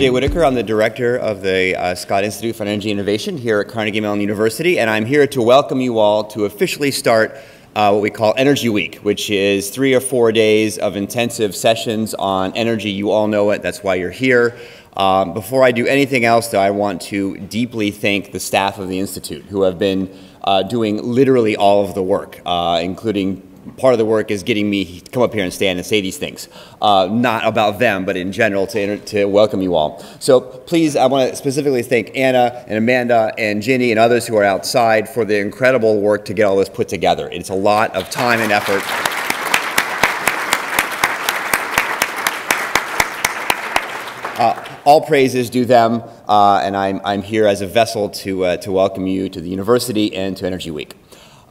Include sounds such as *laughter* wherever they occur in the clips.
Jay Whitacre. I'm the director of the uh, Scott Institute for Energy Innovation here at Carnegie Mellon University, and I'm here to welcome you all to officially start uh, what we call Energy Week, which is three or four days of intensive sessions on energy. You all know it, that's why you're here. Um, before I do anything else, though, I want to deeply thank the staff of the Institute who have been uh, doing literally all of the work, uh, including part of the work is getting me to come up here and stand and say these things. Uh, not about them, but in general to, to welcome you all. So please, I want to specifically thank Anna and Amanda and Ginny and others who are outside for the incredible work to get all this put together. It's a lot of time and effort. Uh, all praises due them, uh, and I'm, I'm here as a vessel to, uh, to welcome you to the university and to Energy Week.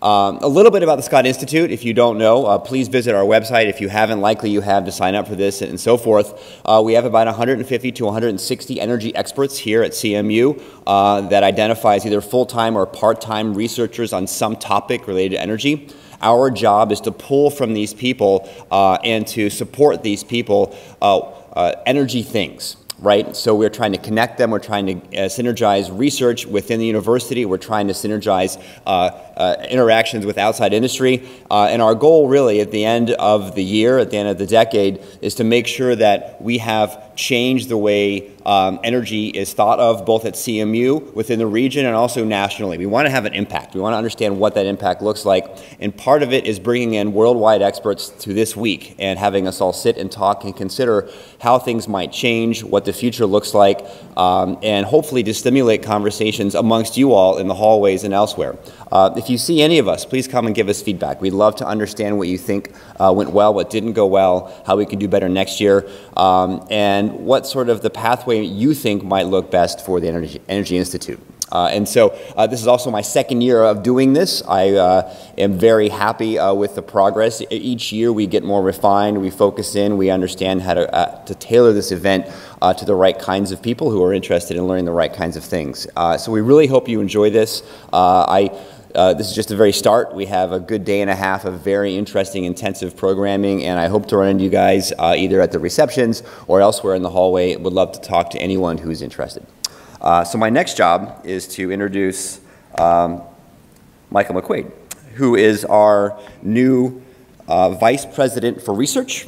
Um, a little bit about the Scott Institute, if you don't know, uh, please visit our website. If you haven't, likely you have to sign up for this and so forth. Uh, we have about 150 to 160 energy experts here at CMU uh, that identifies either full-time or part-time researchers on some topic related to energy. Our job is to pull from these people uh, and to support these people uh, uh, energy things right? So we're trying to connect them, we're trying to uh, synergize research within the university, we're trying to synergize uh, interactions with outside industry, uh, and our goal really at the end of the year, at the end of the decade, is to make sure that we have changed the way um, energy is thought of both at CMU, within the region, and also nationally. We want to have an impact. We want to understand what that impact looks like. And part of it is bringing in worldwide experts to this week and having us all sit and talk and consider how things might change, what the future looks like, um, and hopefully to stimulate conversations amongst you all in the hallways and elsewhere. Uh, if you see any of us, please come and give us feedback. We'd love to understand what you think uh, went well, what didn't go well, how we can do better next year, um, and what sort of the pathway you think might look best for the Energy, Energy Institute. Uh, and so uh, this is also my second year of doing this. I uh, am very happy uh, with the progress. Each year we get more refined, we focus in, we understand how to, uh, to tailor this event uh, to the right kinds of people who are interested in learning the right kinds of things. so we really hope you enjoy this. I uh, this is just the very start. We have a good day and a half of very interesting, intensive programming, and I hope to run into you guys uh, either at the receptions or elsewhere in the hallway. Would love to talk to anyone who's interested. Uh, so my next job is to introduce um, Michael McQuade, who is our new uh, Vice President for Research.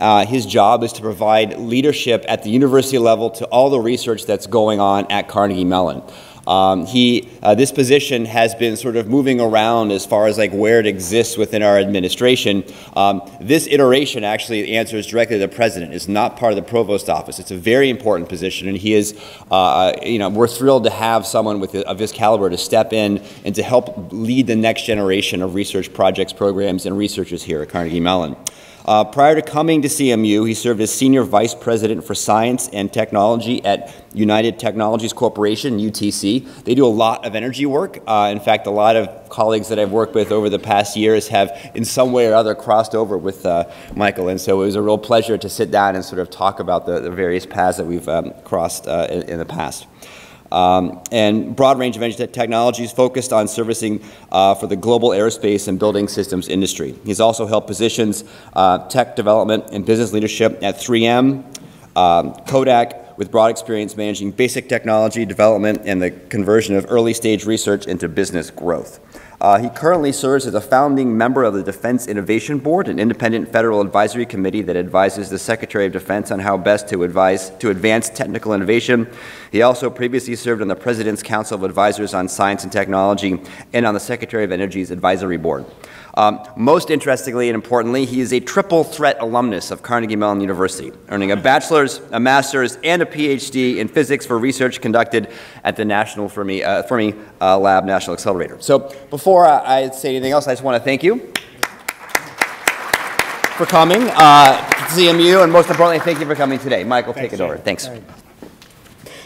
Uh, his job is to provide leadership at the university level to all the research that's going on at Carnegie Mellon. Um, he, uh, this position has been sort of moving around as far as like where it exists within our administration. Um, this iteration actually answers directly to the president. It's not part of the provost office. It's a very important position, and he is, uh, you know, we're thrilled to have someone with of his caliber to step in and to help lead the next generation of research projects, programs, and researchers here at Carnegie Mellon. Uh, prior to coming to CMU, he served as Senior Vice President for Science and Technology at United Technologies Corporation, UTC. They do a lot of energy work. Uh, in fact, a lot of colleagues that I've worked with over the past years have, in some way or other, crossed over with uh, Michael. And so it was a real pleasure to sit down and sort of talk about the, the various paths that we've um, crossed uh, in, in the past. Um, and broad range of technologies focused on servicing uh, for the global aerospace and building systems industry. He's also held positions uh, tech development and business leadership at 3M, um, Kodak, with broad experience managing basic technology development and the conversion of early stage research into business growth. Uh, he currently serves as a founding member of the Defense Innovation Board, an independent federal advisory committee that advises the Secretary of Defense on how best to advise to advance technical innovation. He also previously served on the President's Council of Advisors on Science and Technology and on the Secretary of Energy's Advisory Board. Um, most interestingly and importantly, he is a triple threat alumnus of Carnegie Mellon University, earning a bachelor's, a master's, and a PhD in physics for research conducted at the National Fermi, uh, Fermi uh, Lab National Accelerator. So before I, I, say anything else, I just want to thank you for coming uh, to CMU, and most importantly, thank you for coming today. Michael, Thanks, take it over. Thanks.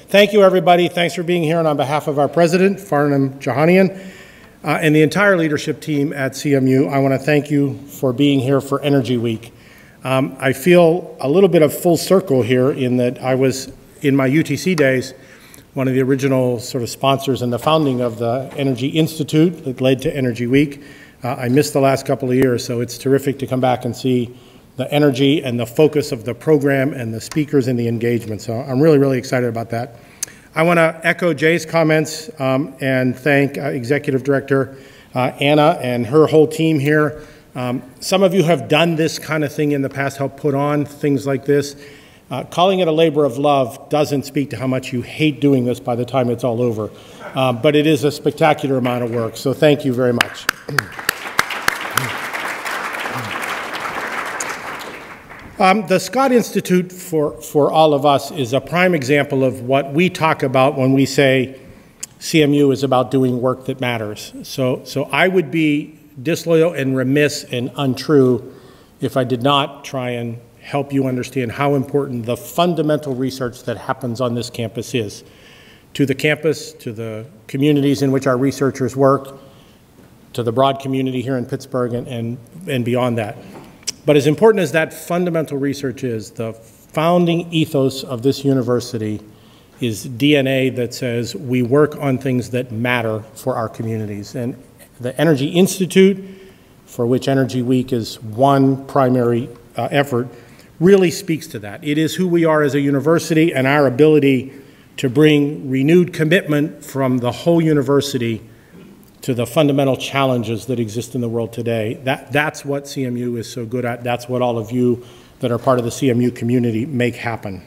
Thank you, everybody. Thanks for being here, and on behalf of our president, Farnam Jahanian, uh, and the entire leadership team at CMU, I want to thank you for being here for Energy Week. Um, I feel a little bit of full circle here in that I was, in my UTC days, one of the original sort of sponsors and the founding of the Energy Institute that led to Energy Week. Uh, I missed the last couple of years, so it's terrific to come back and see the energy and the focus of the program and the speakers and the engagement. So I'm really, really excited about that. I want to echo Jay's comments um, and thank uh, Executive Director uh, Anna and her whole team here. Um, some of you have done this kind of thing in the past, helped put on things like this. Uh, calling it a labor of love doesn't speak to how much you hate doing this by the time it's all over, uh, but it is a spectacular amount of work, so thank you very much. *clears throat* Um, the Scott Institute for, for all of us is a prime example of what we talk about when we say CMU is about doing work that matters. So, so I would be disloyal and remiss and untrue if I did not try and help you understand how important the fundamental research that happens on this campus is to the campus, to the communities in which our researchers work, to the broad community here in Pittsburgh and, and, and beyond that. But as important as that fundamental research is, the founding ethos of this university is DNA that says we work on things that matter for our communities. And the Energy Institute, for which Energy Week is one primary uh, effort, really speaks to that. It is who we are as a university and our ability to bring renewed commitment from the whole university to the fundamental challenges that exist in the world today. That, that's what CMU is so good at. That's what all of you that are part of the CMU community make happen.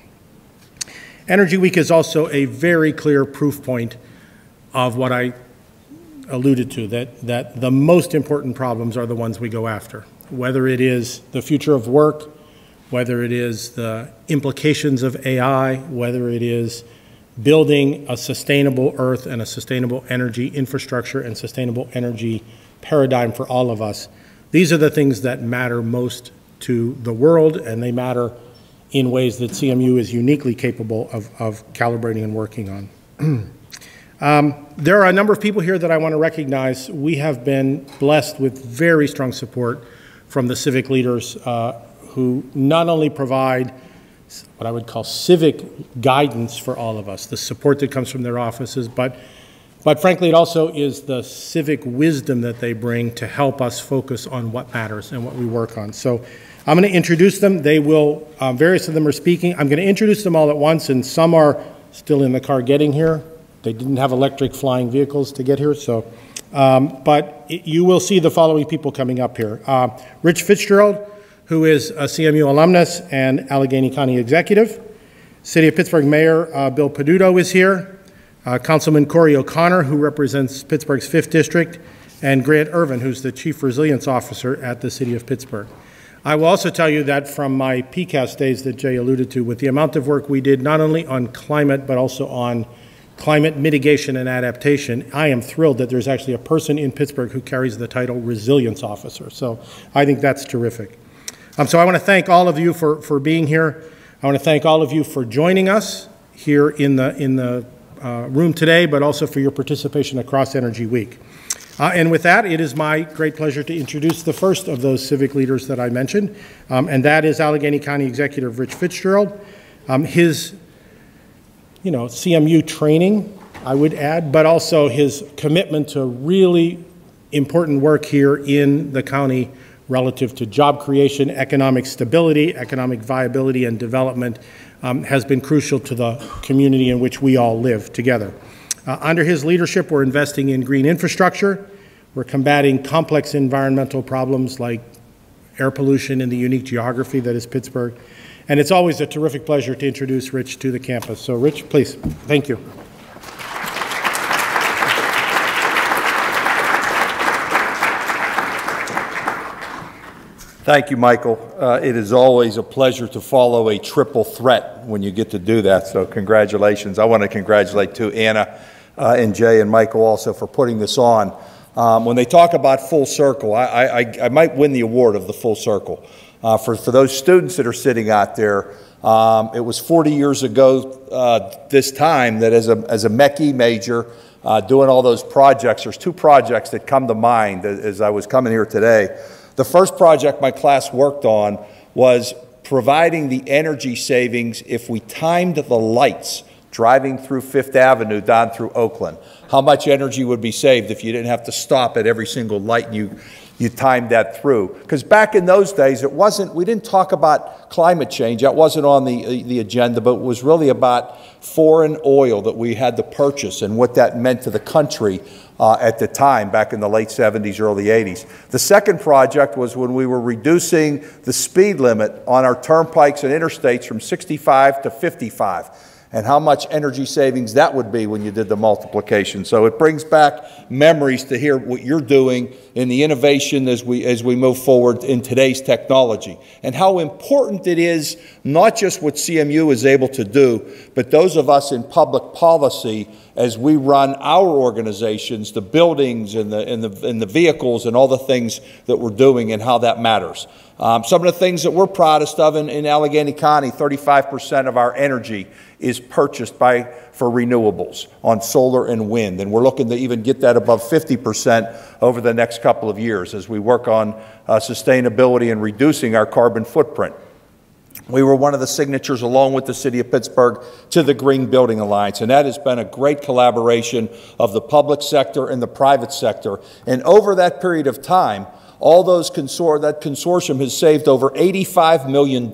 Energy Week is also a very clear proof point of what I alluded to, that, that the most important problems are the ones we go after, whether it is the future of work, whether it is the implications of AI, whether it is building a sustainable earth and a sustainable energy infrastructure and sustainable energy paradigm for all of us. These are the things that matter most to the world, and they matter in ways that CMU is uniquely capable of, of calibrating and working on. *clears throat* um, there are a number of people here that I want to recognize. We have been blessed with very strong support from the civic leaders uh, who not only provide what I would call civic guidance for all of us, the support that comes from their offices, but, but frankly, it also is the civic wisdom that they bring to help us focus on what matters and what we work on. So I'm going to introduce them. They will, um, various of them are speaking. I'm going to introduce them all at once, and some are still in the car getting here. They didn't have electric flying vehicles to get here, so. Um, but it, you will see the following people coming up here. Uh, Rich Fitzgerald, who is a CMU alumnus and Allegheny County executive. City of Pittsburgh Mayor uh, Bill Peduto is here. Uh, Councilman Corey O'Connor, who represents Pittsburgh's 5th District, and Grant Ervin, who's the Chief Resilience Officer at the City of Pittsburgh. I will also tell you that from my PCAST days that Jay alluded to, with the amount of work we did not only on climate but also on climate mitigation and adaptation, I am thrilled that there's actually a person in Pittsburgh who carries the title Resilience Officer. So I think that's terrific. Um, so I want to thank all of you for, for being here. I want to thank all of you for joining us here in the, in the uh, room today, but also for your participation across Energy Week. Uh, and with that, it is my great pleasure to introduce the first of those civic leaders that I mentioned, um, and that is Allegheny County Executive Rich Fitzgerald. Um, his, you know, CMU training, I would add, but also his commitment to really important work here in the county relative to job creation, economic stability, economic viability, and development um, has been crucial to the community in which we all live together. Uh, under his leadership, we're investing in green infrastructure. We're combating complex environmental problems like air pollution in the unique geography that is Pittsburgh. And it's always a terrific pleasure to introduce Rich to the campus. So, Rich, please. Thank you. Thank you, Michael. Uh, it is always a pleasure to follow a triple threat when you get to do that, so congratulations. I want to congratulate, too, Anna uh, and Jay and Michael also for putting this on. Um, when they talk about full circle, I, I, I, might win the award of the full circle. Uh, for, for those students that are sitting out there, um, it was 40 years ago uh, this time that as a, as a MECE major, uh, doing all those projects, there's two projects that come to mind as, as I was coming here today. The first project my class worked on was providing the energy savings if we timed the lights driving through Fifth Avenue down through Oakland. How much energy would be saved if you didn't have to stop at every single light and you, you timed that through. Because back in those days, it wasn't, we didn't talk about climate change. That wasn't on the, uh, the agenda, but it was really about foreign oil that we had to purchase and what that meant to the country uh, at the time, back in the late 70s, early 80s. The second project was when we were reducing the speed limit on our turnpikes and interstates from 65 to 55 and how much energy savings that would be when you did the multiplication. So it brings back memories to hear what you're doing in the innovation as we, as we move forward in today's technology and how important it is not just what CMU is able to do, but those of us in public policy as we run our organizations, the buildings and the, and the, and the vehicles and all the things that we're doing and how that matters. Um, some of the things that we're proudest of in, in Allegheny County, 35% of our energy is purchased by, for renewables on solar and wind. And we're looking to even get that above 50% over the next couple of years as we work on uh, sustainability and reducing our carbon footprint. We were one of the signatures, along with the City of Pittsburgh, to the Green Building Alliance, and that has been a great collaboration of the public sector and the private sector. And over that period of time, all those consor that consortium has saved over $85 million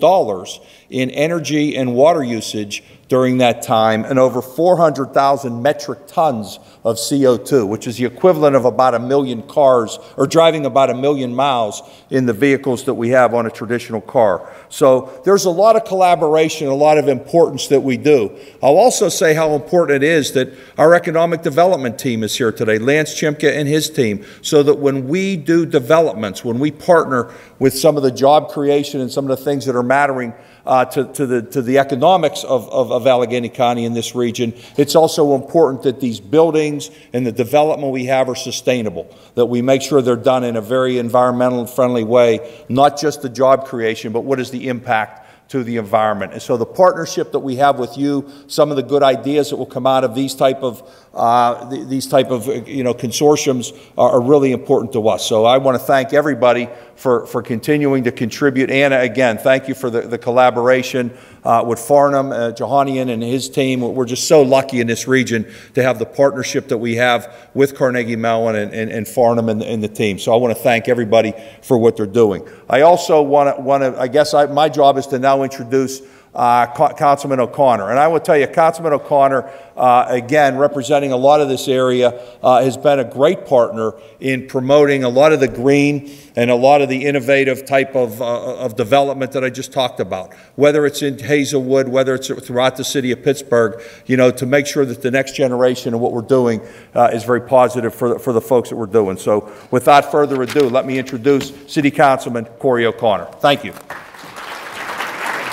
in energy and water usage during that time and over 400,000 metric tons of CO2, which is the equivalent of about a million cars or driving about a million miles in the vehicles that we have on a traditional car. So there's a lot of collaboration, a lot of importance that we do. I'll also say how important it is that our economic development team is here today, Lance Chimka and his team, so that when we do developments, when we partner with some of the job creation and some of the things that are mattering uh, to, to, the, to the economics of, of, of Allegheny County in this region, it's also important that these buildings and the development we have are sustainable, that we make sure they're done in a very environmental friendly way, not just the job creation, but what is the impact to the environment. And so the partnership that we have with you, some of the good ideas that will come out of these type of uh, these type of you know consortiums are, are, really important to us. So I want to thank everybody for, for continuing to contribute. Anna, again, thank you for the, the collaboration uh, with Farnam, uh, Jahanian, and his team. We're just so lucky in this region to have the partnership that we have with Carnegie Mellon and, and, and Farnam and, and, the team. So I want to thank everybody for what they're doing. I also want to, want to I guess I, my job is to now introduce uh, Councilman O'Connor. And I will tell you, Councilman O'Connor, uh, again, representing a lot of this area, uh, has been a great partner in promoting a lot of the green and a lot of the innovative type of, uh, of development that I just talked about. Whether it's in Hazelwood, whether it's throughout the city of Pittsburgh, you know, to make sure that the next generation of what we're doing uh, is very positive for the, for the folks that we're doing. So without further ado, let me introduce City Councilman Corey O'Connor. Thank you.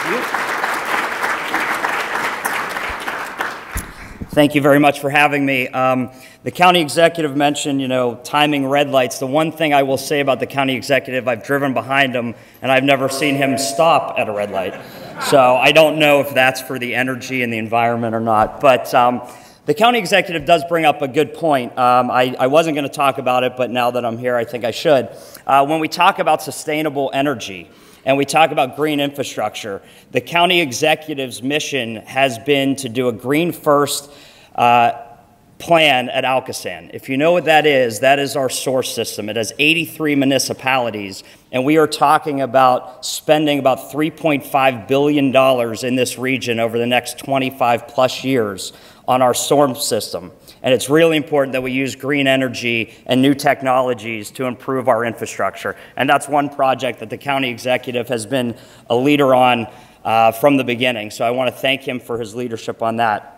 Thank you very much for having me. Um, the county executive mentioned, you know, timing red lights. The one thing I will say about the county executive, I've driven behind him and I've never seen him stop at a red light. So I don't know if that's for the energy and the environment or not. But um, the county executive does bring up a good point. Um, I, I, wasn't going to talk about it, but now that I'm here, I think I should. Uh, when we talk about sustainable energy, and we talk about green infrastructure. The county executive's mission has been to do a green first uh, plan at Alcosan. If you know what that is, that is our source system. It has 83 municipalities, and we are talking about spending about $3.5 billion in this region over the next 25 plus years on our storm system. And it's really important that we use green energy and new technologies to improve our infrastructure. And that's one project that the county executive has been a leader on uh, from the beginning. So I want to thank him for his leadership on that.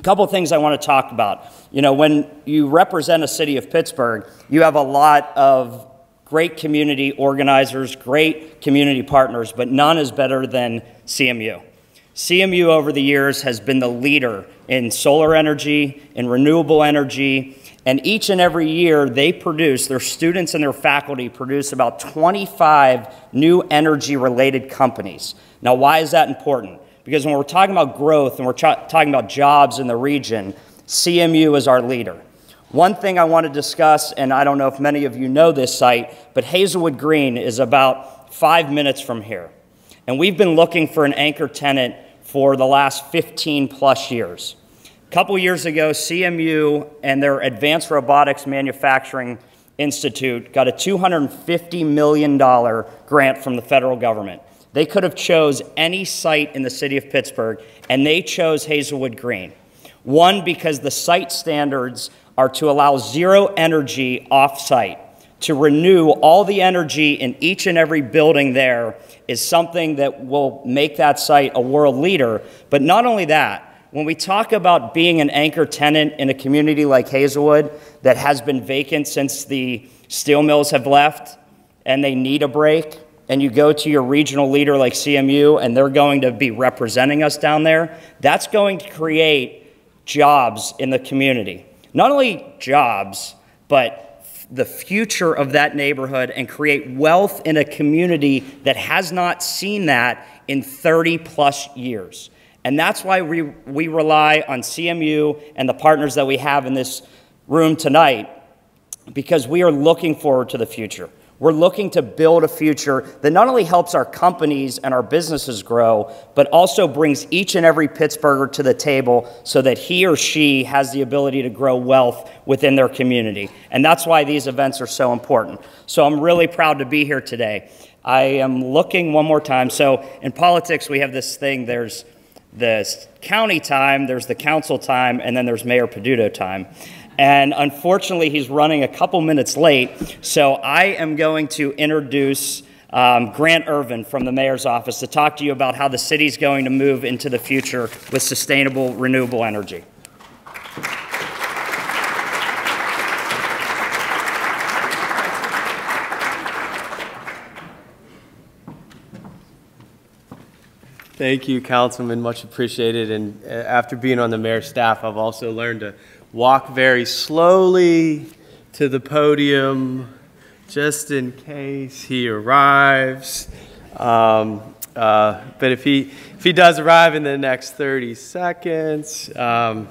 A couple things I want to talk about. You know, when you represent a city of Pittsburgh, you have a lot of great community organizers, great community partners, but none is better than CMU. CMU over the years has been the leader in solar energy, in renewable energy, and each and every year they produce, their students and their faculty produce about 25 new energy related companies. Now, why is that important? Because when we're talking about growth and we're talking about jobs in the region, CMU is our leader. One thing I want to discuss, and I don't know if many of you know this site, but Hazelwood Green is about five minutes from here. And we've been looking for an anchor tenant for the last 15 plus years. A couple years ago, CMU and their advanced robotics manufacturing Institute got a $250 million grant from the federal government. They could have chose any site in the city of Pittsburgh, and they chose Hazelwood Green. One, because the site standards are to allow zero energy off-site. To renew all the energy in each and every building there is something that will make that site a world leader. But not only that, when we talk about being an anchor tenant in a community like Hazelwood that has been vacant since the steel mills have left and they need a break, and you go to your regional leader like CMU and they're going to be representing us down there, that's going to create jobs in the community. Not only jobs, but the future of that neighborhood and create wealth in a community that has not seen that in 30 plus years. And that's why we, we rely on CMU and the partners that we have in this room tonight, because we are looking forward to the future. We're looking to build a future that not only helps our companies and our businesses grow, but also brings each and every Pittsburgher to the table so that he or she has the ability to grow wealth within their community. And that's why these events are so important. So I'm really proud to be here today. I am looking one more time. So in politics, we have this thing there's the county time, there's the council time, and then there's Mayor Peduto time. And unfortunately, he's running a couple minutes late. So I am going to introduce um, Grant Ervin from the mayor's office to talk to you about how the city's going to move into the future with sustainable renewable energy. Thank you, Councilman. Much appreciated. And uh, after being on the mayor's staff, I've also learned to walk very slowly to the podium just in case he arrives. Um, uh, but if he, if he does arrive in the next 30 seconds, um,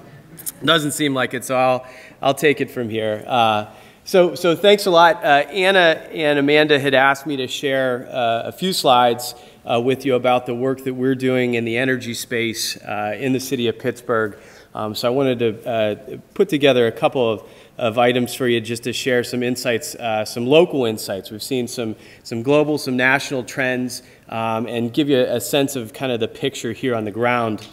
doesn't seem like it, so I'll, I'll take it from here. Uh, so, so thanks a lot. Uh, Anna and Amanda had asked me to share uh, a few slides uh, with you about the work that we're doing in the energy space uh, in the city of Pittsburgh. Um, so I wanted to uh, put together a couple of, of items for you just to share some insights, uh, some local insights. We've seen some, some global, some national trends, um, and give you a sense of kind of the picture here on the ground.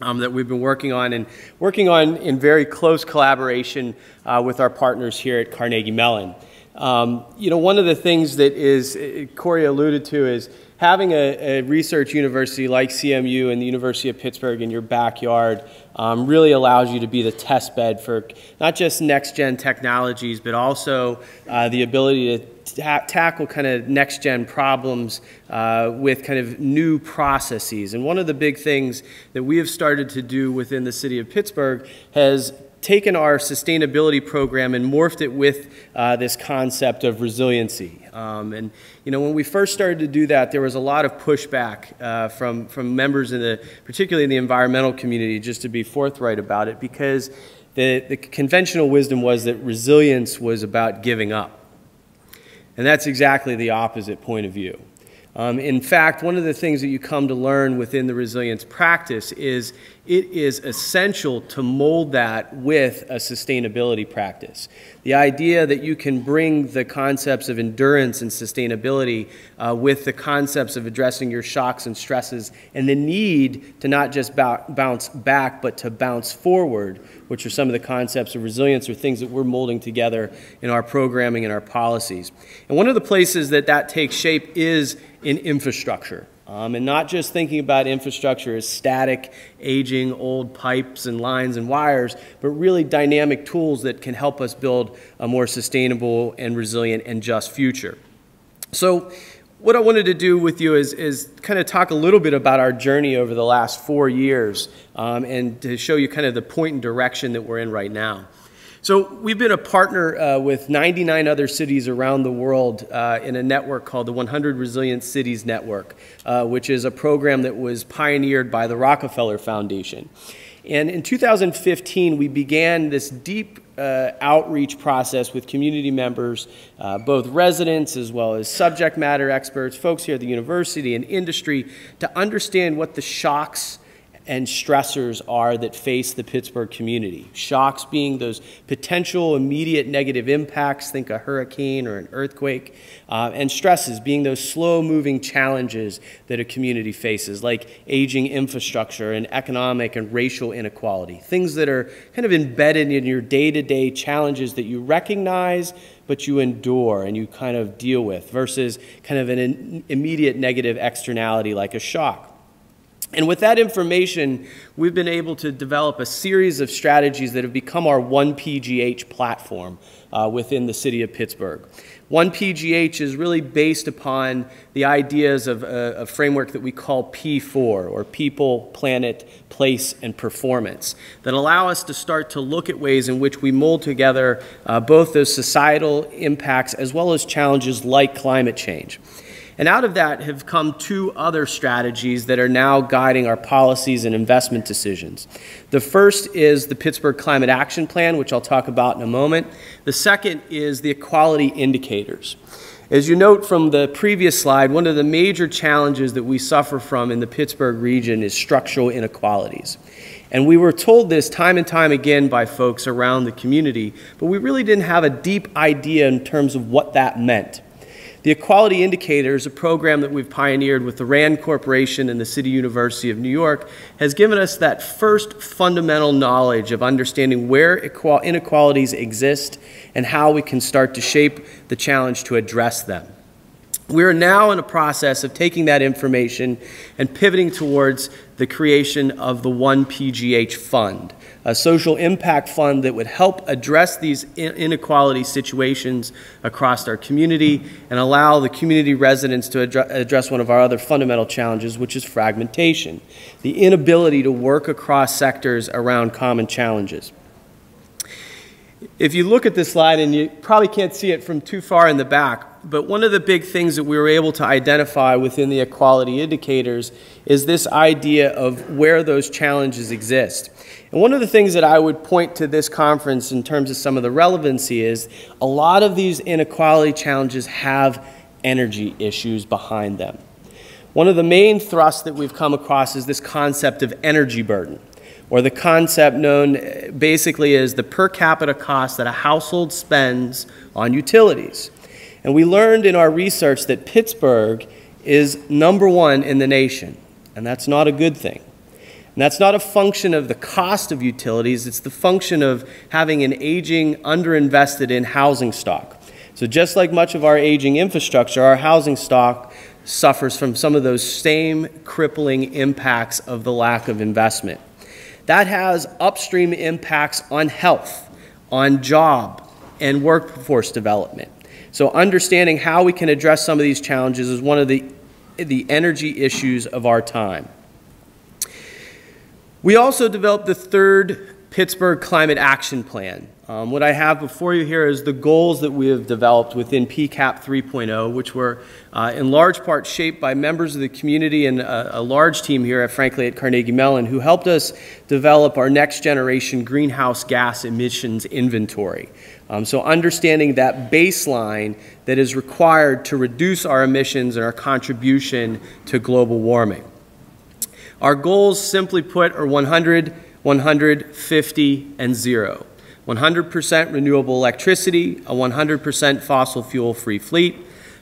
Um, that we've been working on and working on in very close collaboration uh, with our partners here at Carnegie Mellon. Um, you know, one of the things that is, uh, Corey alluded to is having a, a, research university like CMU and the University of Pittsburgh in your backyard um, really allows you to be the test bed for not just next gen technologies, but also uh, the ability to ta tackle kind of next gen problems uh, with kind of new processes. And one of the big things that we have started to do within the city of Pittsburgh has taken our sustainability program and morphed it with uh, this concept of resiliency. Um, and you know, when we first started to do that, there was a lot of pushback uh, from from members in the, particularly in the environmental community, just to be forthright about it, because the, the conventional wisdom was that resilience was about giving up. And that's exactly the opposite point of view. Um, in fact, one of the things that you come to learn within the resilience practice is it is essential to mold that with a sustainability practice. The idea that you can bring the concepts of endurance and sustainability uh, with the concepts of addressing your shocks and stresses and the need to not just bounce back but to bounce forward, which are some of the concepts of resilience or things that we're molding together in our programming and our policies. And one of the places that that takes shape is in infrastructure. Um, and not just thinking about infrastructure as static, aging, old pipes and lines and wires, but really dynamic tools that can help us build a more sustainable and resilient and just future. So, what I wanted to do with you is, is kind of talk a little bit about our journey over the last four years um, and to show you kind of the point and direction that we're in right now. So we've been a partner uh, with 99 other cities around the world uh, in a network called the 100 Resilient Cities Network, uh, which is a program that was pioneered by the Rockefeller Foundation. And in 2015, we began this deep uh, outreach process with community members, uh, both residents as well as subject matter experts, folks here at the university and industry, to understand what the shocks and stressors are that face the Pittsburgh community. Shocks being those potential immediate negative impacts, think a hurricane or an earthquake, uh, and stresses being those slow moving challenges that a community faces, like aging infrastructure and economic and racial inequality. Things that are kind of embedded in your day to day challenges that you recognize but you endure and you kind of deal with versus kind of an immediate negative externality like a shock. And with that information, we've been able to develop a series of strategies that have become our 1PGH platform uh, within the city of Pittsburgh. 1PGH is really based upon the ideas of a, a, framework that we call P4, or People, Planet, Place, and Performance, that allow us to start to look at ways in which we mold together uh, both those societal impacts as well as challenges like climate change. And out of that have come two other strategies that are now guiding our policies and investment decisions. The first is the Pittsburgh Climate Action Plan, which I'll talk about in a moment. The second is the equality indicators. As you note from the previous slide, one of the major challenges that we suffer from in the Pittsburgh region is structural inequalities. And we were told this time and time again by folks around the community, but we really didn't have a deep idea in terms of what that meant. The Equality Indicator is a program that we've pioneered with the RAND Corporation and the City University of New York, has given us that first fundamental knowledge of understanding where inequalities exist and how we can start to shape the challenge to address them. We are now in a process of taking that information and pivoting towards the creation of the 1PGH Fund a social impact fund that would help address these inequality situations across our community and allow the community residents to address one of our other fundamental challenges, which is fragmentation, the inability to work across sectors around common challenges. If you look at this slide, and you probably can't see it from too far in the back, but one of the big things that we were able to identify within the equality indicators is this idea of where those challenges exist. And one of the things that I would point to this conference in terms of some of the relevancy is a lot of these inequality challenges have energy issues behind them. One of the main thrusts that we've come across is this concept of energy burden, or the concept known uh, basically as the per capita cost that a household spends on utilities. And we learned in our research that Pittsburgh is number one in the nation, and that's not a good thing. And that's not a function of the cost of utilities, it's the function of having an aging, underinvested in housing stock. So, just like much of our aging infrastructure, our housing stock suffers from some of those same crippling impacts of the lack of investment. That has upstream impacts on health, on job, and workforce development. So, understanding how we can address some of these challenges is one of the, the energy issues of our time. We also developed the third Pittsburgh Climate Action Plan. Um, what I have before you here is the goals that we have developed within PCAP 3.0, which were uh, in large part shaped by members of the community and a, a, large team here, at, frankly, at Carnegie Mellon, who helped us develop our next generation greenhouse gas emissions inventory. Um, so understanding that baseline that is required to reduce our emissions and our contribution to global warming. Our goals, simply put, are 100, 150, and 0. 100% renewable electricity, a 100% fossil fuel free fleet,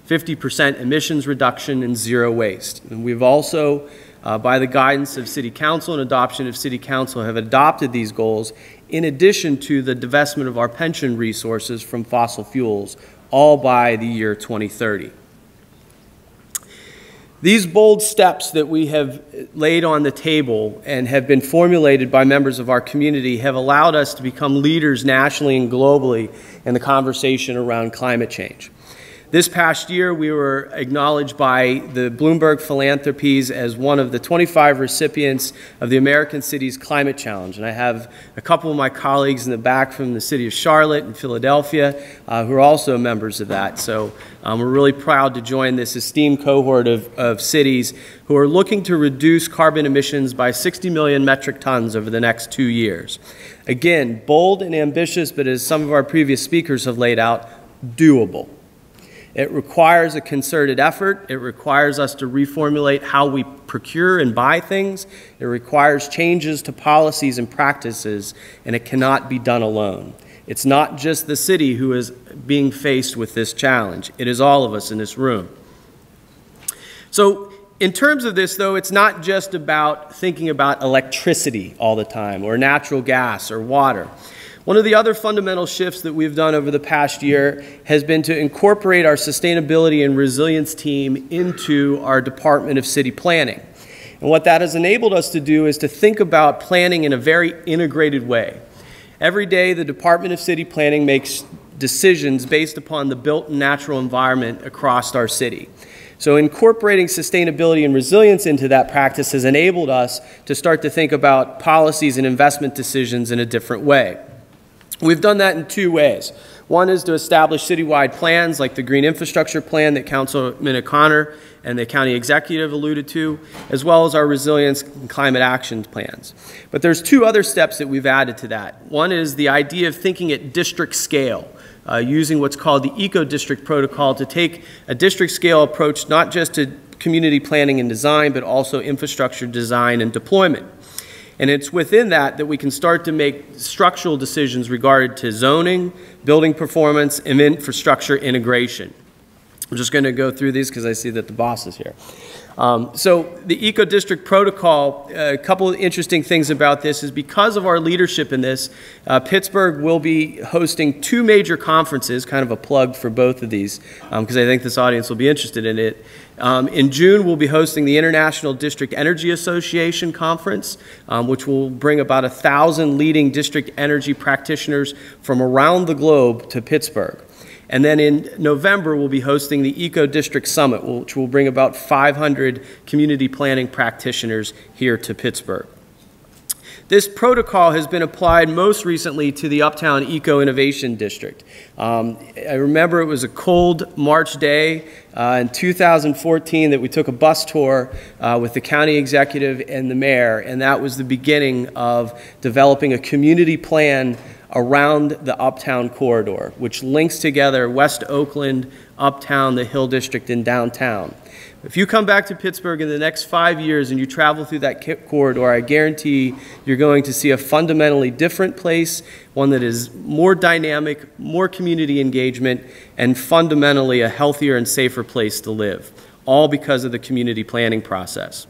50% emissions reduction, and zero waste. And we've also, uh, by the guidance of City Council and adoption of City Council, have adopted these goals in addition to the divestment of our pension resources from fossil fuels, all by the year 2030. These bold steps that we have laid on the table and have been formulated by members of our community have allowed us to become leaders nationally and globally in the conversation around climate change. This past year, we were acknowledged by the Bloomberg Philanthropies as one of the 25 recipients of the American Cities Climate Challenge. And I have a couple of my colleagues in the back from the city of Charlotte and Philadelphia uh, who are also members of that. So um, we're really proud to join this esteemed cohort of, of cities who are looking to reduce carbon emissions by 60 million metric tons over the next two years. Again, bold and ambitious, but as some of our previous speakers have laid out, doable. It requires a concerted effort. It requires us to reformulate how we procure and buy things. It requires changes to policies and practices, and it cannot be done alone. It's not just the city who is being faced with this challenge. It is all of us in this room. So in terms of this, though, it's not just about thinking about electricity all the time, or natural gas, or water. One of the other fundamental shifts that we've done over the past year has been to incorporate our sustainability and resilience team into our Department of City Planning. And what that has enabled us to do is to think about planning in a very integrated way. Every day, the Department of City Planning makes decisions based upon the built and natural environment across our city. So incorporating sustainability and resilience into that practice has enabled us to start to think about policies and investment decisions in a different way. We've done that in two ways. One is to establish citywide plans like the Green Infrastructure Plan that Councilman O'Connor and the county executive alluded to, as well as our resilience and climate action plans. But there's two other steps that we've added to that. One is the idea of thinking at district scale uh, using what's called the Eco District Protocol to take a district scale approach not just to community planning and design, but also infrastructure design and deployment. And it's within that that we can start to make structural decisions regarding to zoning, building performance, and infrastructure integration. I'm just going to go through these because I see that the boss is here. Um, so the Eco District Protocol, a couple of interesting things about this is because of our leadership in this, uh, Pittsburgh will be hosting two major conferences, kind of a plug for both of these, because um, I think this audience will be interested in it. Um, in June, we'll be hosting the International District Energy Association Conference, um, which will bring about a thousand leading district energy practitioners from around the globe to Pittsburgh. And then in November, we'll be hosting the Eco District Summit, which will bring about 500 community planning practitioners here to Pittsburgh. This protocol has been applied most recently to the Uptown Eco Innovation District. Um, I remember it was a cold March day uh, in 2014 that we took a bus tour uh, with the county executive and the mayor, and that was the beginning of developing a community plan around the Uptown corridor, which links together West Oakland, Uptown, the Hill District, and downtown. If you come back to Pittsburgh in the next five years and you travel through that corridor, I guarantee you're going to see a fundamentally different place, one that is more dynamic, more community engagement, and fundamentally a healthier and safer place to live, all because of the community planning process.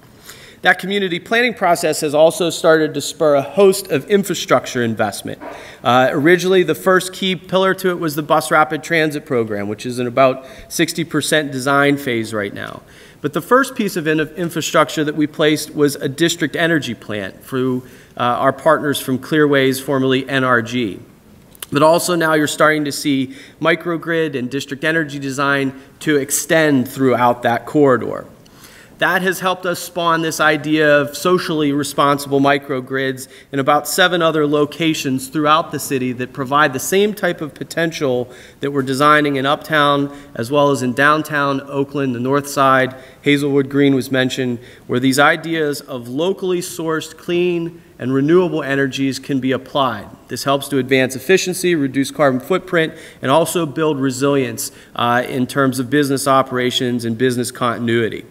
That community planning process has also started to spur a host of infrastructure investment. Uh, originally, the first key pillar to it was the bus rapid transit program, which is in about 60% design phase right now. But the first piece of infrastructure that we placed was a district energy plant through uh, our partners from Clearways, formerly NRG. But also now you're starting to see microgrid and district energy design to extend throughout that corridor. That has helped us spawn this idea of socially responsible microgrids in about seven other locations throughout the city that provide the same type of potential that we're designing in Uptown as well as in downtown Oakland, the north side. Hazelwood Green was mentioned, where these ideas of locally sourced clean and renewable energies can be applied. This helps to advance efficiency, reduce carbon footprint, and also build resilience uh, in terms of business operations and business continuity.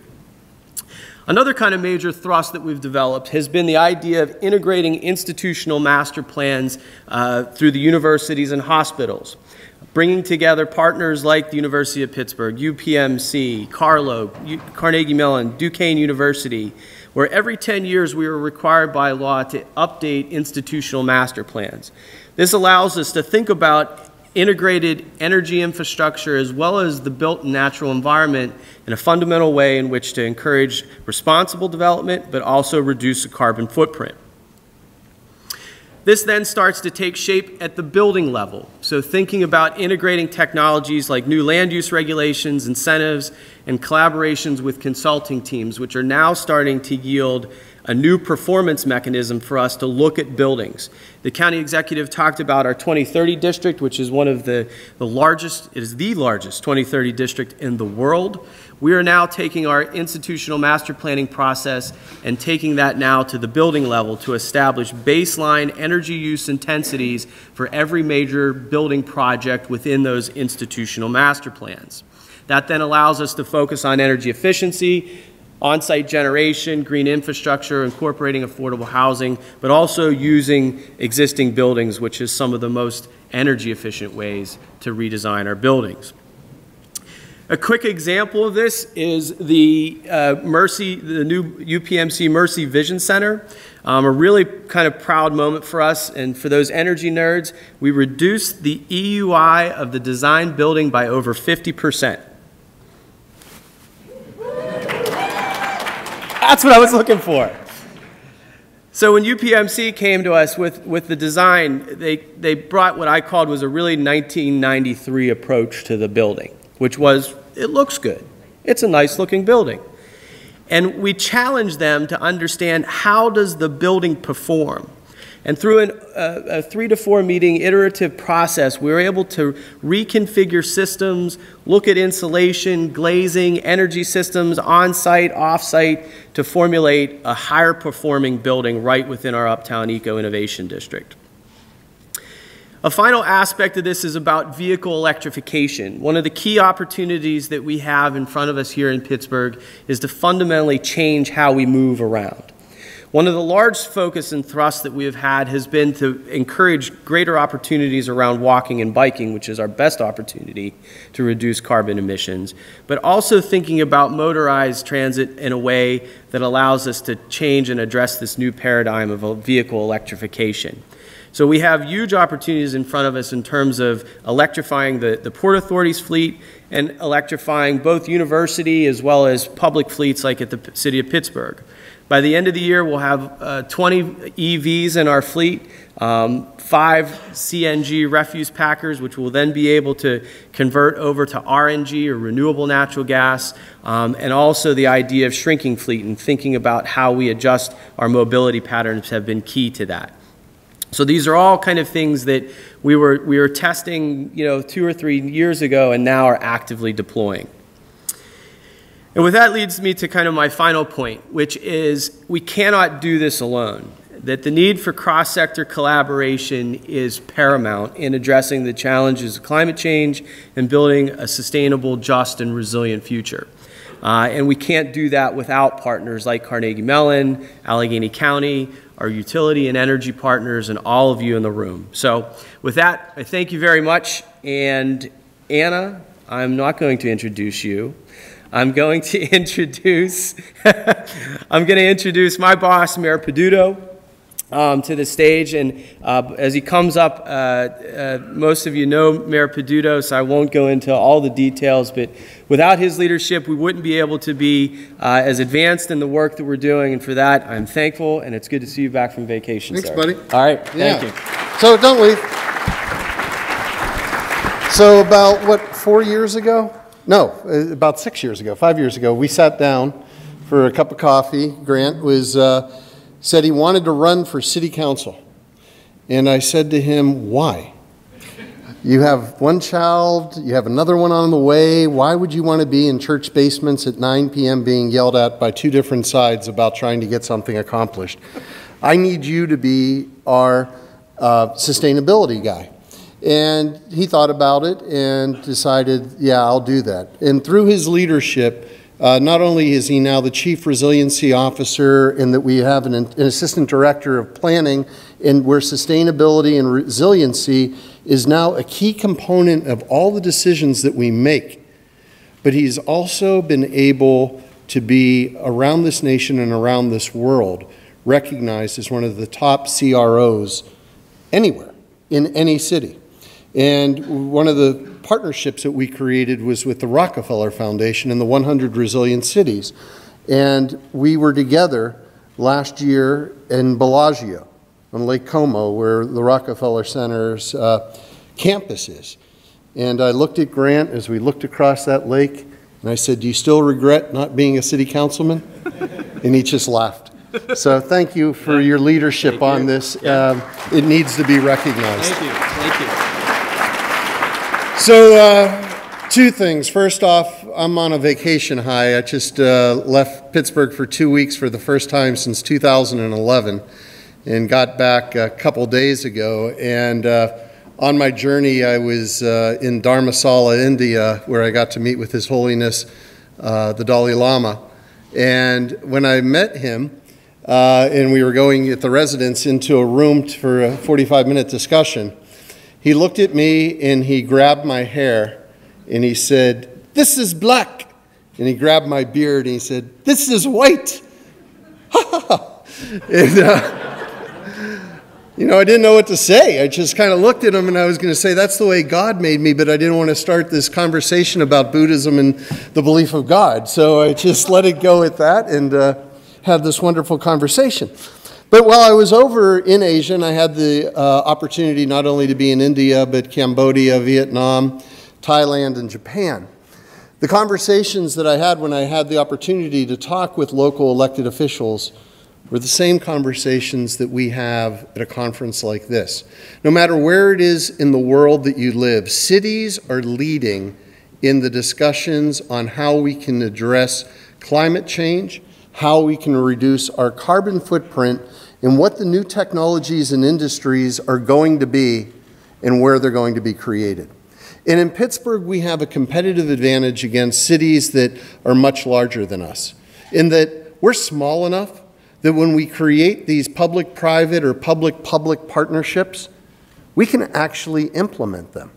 Another kind of major thrust that we've developed has been the idea of integrating institutional master plans uh, through the universities and hospitals, bringing together partners like the University of Pittsburgh, UPMC, Carlow, Carnegie Mellon, Duquesne University, where every 10 years we are required by law to update institutional master plans. This allows us to think about integrated energy infrastructure as well as the built natural environment in a fundamental way in which to encourage responsible development but also reduce the carbon footprint. This then starts to take shape at the building level. So thinking about integrating technologies like new land use regulations, incentives, and collaborations with consulting teams, which are now starting to yield a new performance mechanism for us to look at buildings. The county executive talked about our 2030 district, which is one of the, the largest, it is the largest 2030 district in the world. We are now taking our institutional master planning process and taking that now to the building level to establish baseline energy use intensities for every major building project within those institutional master plans. That then allows us to focus on energy efficiency, on-site generation, green infrastructure, incorporating affordable housing, but also using existing buildings, which is some of the most energy efficient ways to redesign our buildings. A quick example of this is the uh, Mercy, the new UPMC Mercy Vision Center. Um, a really kind of proud moment for us and for those energy nerds. We reduced the EUI of the design building by over 50%. That's what I was looking for. So when UPMC came to us with, with the design, they, they brought what I called was a really 1993 approach to the building, which was it looks good. It's a nice looking building. And we challenged them to understand how does the building perform. And through an, uh, a three to four meeting iterative process, we were able to reconfigure systems, look at insulation, glazing, energy systems, on site, off site, to formulate a higher performing building right within our Uptown Eco Innovation District. A final aspect of this is about vehicle electrification. One of the key opportunities that we have in front of us here in Pittsburgh is to fundamentally change how we move around. One of the large focus and thrust that we have had has been to encourage greater opportunities around walking and biking, which is our best opportunity to reduce carbon emissions, but also thinking about motorized transit in a way that allows us to change and address this new paradigm of vehicle electrification. So we have huge opportunities in front of us in terms of electrifying the, the Port Authority's fleet and electrifying both university as well as public fleets like at the City of Pittsburgh. By the end of the year, we'll have uh, 20 EVs in our fleet, um, five CNG refuse packers, which will then be able to convert over to RNG or renewable natural gas, um, and also the idea of shrinking fleet and thinking about how we adjust our mobility patterns have been key to that. So these are all kind of things that we were, we were testing, you know, two or three years ago and now are actively deploying. And with that leads me to kind of my final point, which is we cannot do this alone. That the need for cross-sector collaboration is paramount in addressing the challenges of climate change and building a sustainable, just, and resilient future. Uh, and we can't do that without partners like Carnegie Mellon, Allegheny County, our utility and energy partners, and all of you in the room. So with that, I thank you very much. And Anna, I'm not going to introduce you. I'm going to *laughs* introduce, *laughs* I'm going to introduce my boss, Mayor Peduto um, to the stage. And uh, as he comes up, uh, uh, most of you know Mayor Peduto, so I won't go into all the details. But without his leadership, we wouldn't be able to be uh, as advanced in the work that we're doing. And for that, I'm thankful. And it's good to see you back from vacation. Thanks, sir. buddy. All right. Yeah. Thank you. So don't leave. So about what four years ago? No, uh, about six years ago, five years ago, we sat down for a cup of coffee. Grant was uh, said he wanted to run for city council. And I said to him, Why? You have one child, you have another one on the way. Why would you want to be in church basements at 9 p.m. being yelled at by two different sides about trying to get something accomplished? I need you to be our uh, sustainability guy. And he thought about it and decided, yeah, I'll do that. And through his leadership, uh, not only is he now the Chief Resiliency Officer and that we have an, an Assistant Director of Planning and where sustainability and resiliency is now a key component of all the decisions that we make. But he's also been able to be around this nation and around this world recognized as one of the top CROs anywhere in any city. And one of the partnerships that we created was with the Rockefeller Foundation and the 100 Resilient Cities. And we were together last year in Bellagio on Lake Como, where the Rockefeller Center's uh, campus is. And I looked at Grant as we looked across that lake, and I said, Do you still regret not being a city councilman? *laughs* and he just laughed. So thank you for your leadership on this. Um, it needs to be recognized. Thank you. Thank you. So, uh, two things. First off, I'm on a vacation high. I just uh, left Pittsburgh for two weeks for the first time since 2011 and got back a couple days ago. And uh, on my journey, I was uh, in Dharamsala, India, where I got to meet with His Holiness uh, the Dalai Lama. And when I met him, uh, and we were going at the residence into a room for a 45 minute discussion, he looked at me and he grabbed my hair and he said, This is black. And he grabbed my beard and he said, This is white. *laughs* and, uh, you know, I didn't know what to say. I just kind of looked at him and I was going to say, That's the way God made me, but I didn't want to start this conversation about Buddhism and the belief of God. So I just let it go at that and uh, had this wonderful conversation. But while I was over in Asia, and I had the uh, opportunity not only to be in India, but Cambodia, Vietnam, Thailand, and Japan, the conversations that I had when I had the opportunity to talk with local elected officials were the same conversations that we have at a conference like this. No matter where it is in the world that you live, cities are leading in the discussions on how we can address climate change, how we can reduce our carbon footprint, and what the new technologies and industries are going to be and where they're going to be created. And in Pittsburgh, we have a competitive advantage against cities that are much larger than us, in that we're small enough that when we create these public private or public public partnerships, we can actually implement them.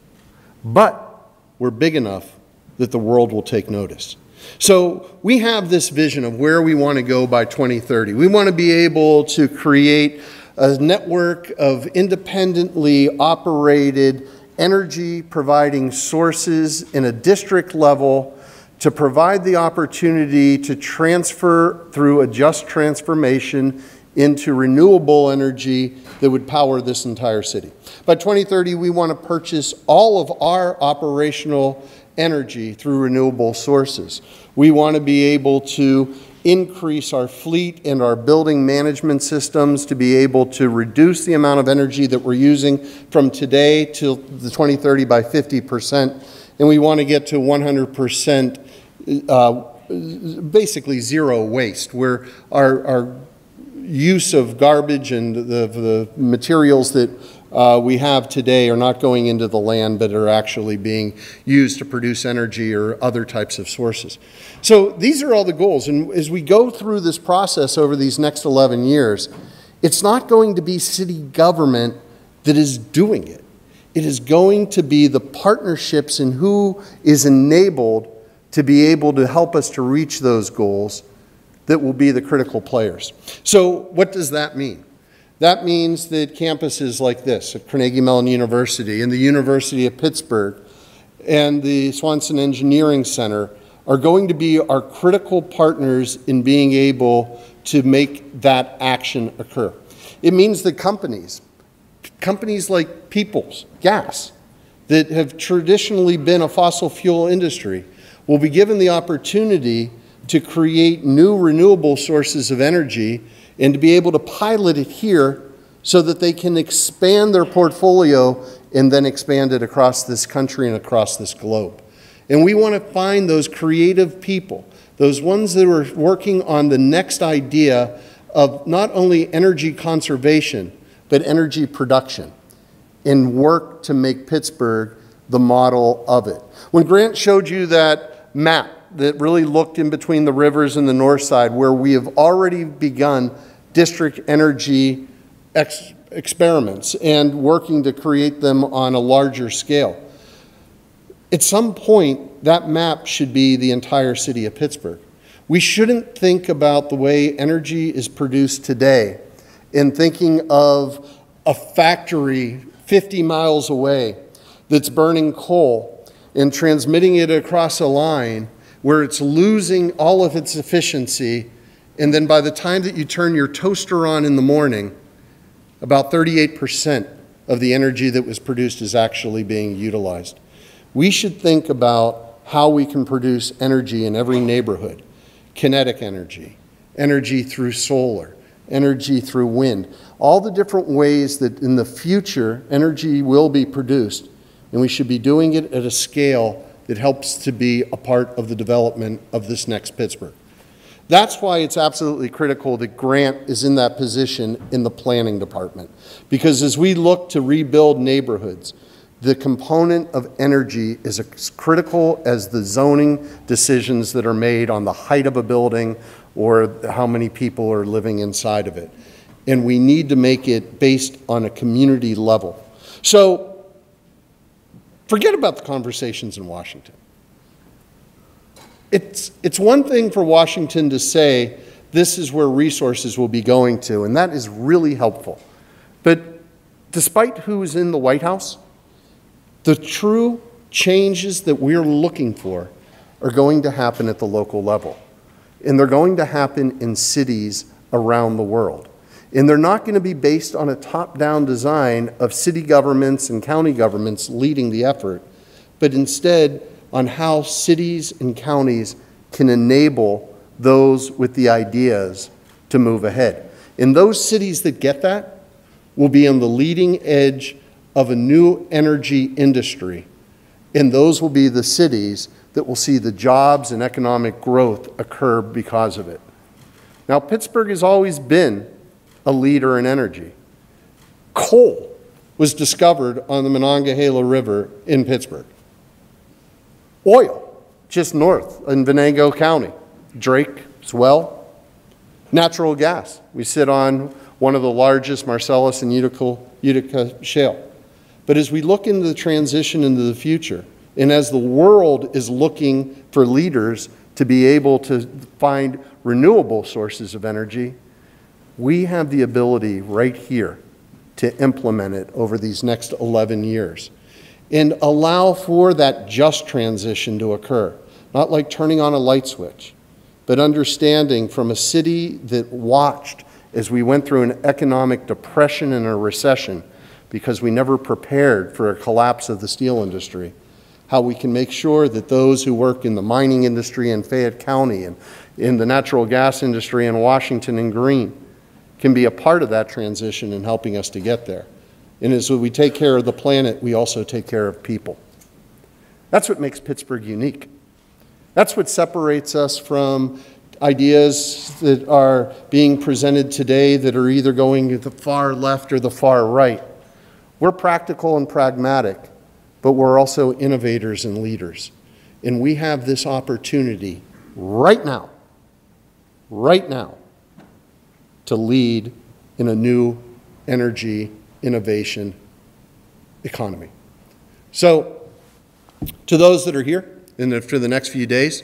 But we're big enough that the world will take notice. So we have this vision of where we want to go by 2030. We want to be able to create a network of independently operated energy providing sources in a district level to provide the opportunity to transfer through a just transformation into renewable energy that would power this entire city. By 2030, we want to purchase all of our operational energy through renewable sources. We want to be able to increase our fleet and our building management systems to be able to reduce the amount of energy that we're using from today to the 2030 by 50%. And we want to get to 100% uh, basically zero waste, where our, our use of garbage and the, the materials that uh, we have today are not going into the land, but are actually being used to produce energy or other types of sources. So these are all the goals. And as we go through this process over these next 11 years, it's not going to be city government that is doing it. It is going to be the partnerships and who is enabled to be able to help us to reach those goals that will be the critical players. So, what does that mean? That means that campuses like this at Carnegie Mellon University and the University of Pittsburgh and the Swanson Engineering Center are going to be our critical partners in being able to make that action occur. It means that companies, companies like Peoples Gas, that have traditionally been a fossil fuel industry, will be given the opportunity to create new renewable sources of energy and to be able to pilot it here so that they can expand their portfolio and then expand it across this country and across this globe. And we want to find those creative people, those ones that are working on the next idea of not only energy conservation, but energy production, and work to make Pittsburgh the model of it. When Grant showed you that map that really looked in between the rivers and the north side, where we have already begun district energy ex experiments and working to create them on a larger scale. At some point, that map should be the entire city of Pittsburgh. We shouldn't think about the way energy is produced today in thinking of a factory 50 miles away that's burning coal and transmitting it across a line where it's losing all of its efficiency. And then by the time that you turn your toaster on in the morning, about 38% of the energy that was produced is actually being utilized. We should think about how we can produce energy in every neighborhood kinetic energy, energy through solar, energy through wind, all the different ways that in the future energy will be produced. And we should be doing it at a scale that helps to be a part of the development of this next Pittsburgh. That's why it's absolutely critical that Grant is in that position in the planning department. Because as we look to rebuild neighborhoods, the component of energy is as critical as the zoning decisions that are made on the height of a building or how many people are living inside of it. And we need to make it based on a community level. So forget about the conversations in Washington. It's, it's one thing for Washington to say, this is where resources will be going to, and that is really helpful. But despite who's in the White House, the true changes that we're looking for are going to happen at the local level. And they're going to happen in cities around the world. And they're not going to be based on a top down design of city governments and county governments leading the effort, but instead on how cities and counties can enable those with the ideas to move ahead. And those cities that get that will be on the leading edge of a new energy industry. And those will be the cities that will see the jobs and economic growth occur because of it. Now, Pittsburgh has always been a leader in energy. Coal was discovered on the Monongahela River in Pittsburgh. Oil, just north in Venango County, Drake as well. Natural gas, we sit on one of the largest Marcellus and Utica, Utica shale. But as we look into the transition into the future, and as the world is looking for leaders to be able to find renewable sources of energy, we have the ability right here to implement it over these next 11 years and allow for that just transition to occur. Not like turning on a light switch, but understanding from a city that watched as we went through an economic depression and a recession because we never prepared for a collapse of the steel industry. How we can make sure that those who work in the mining industry in Fayette County and in the natural gas industry in Washington and Greene can be a part of that transition in helping us to get there. And as we take care of the planet, we also take care of people. That's what makes Pittsburgh unique. That's what separates us from ideas that are being presented today that are either going to the far left or the far right. We're practical and pragmatic, but we're also innovators and leaders. And we have this opportunity right now, right now, to lead in a new energy innovation economy. So, to those that are here and for the next few days,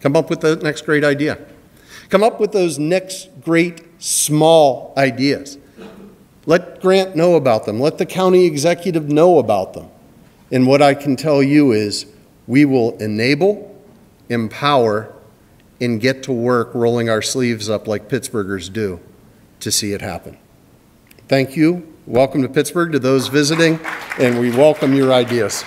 come up with the next great idea. Come up with those next great small ideas. Let Grant know about them. Let the county executive know about them. And what I can tell you is we will enable, empower, and get to work rolling our sleeves up like Pittsburghers do to see it happen. Thank you. Welcome to Pittsburgh to those visiting, and we welcome your ideas.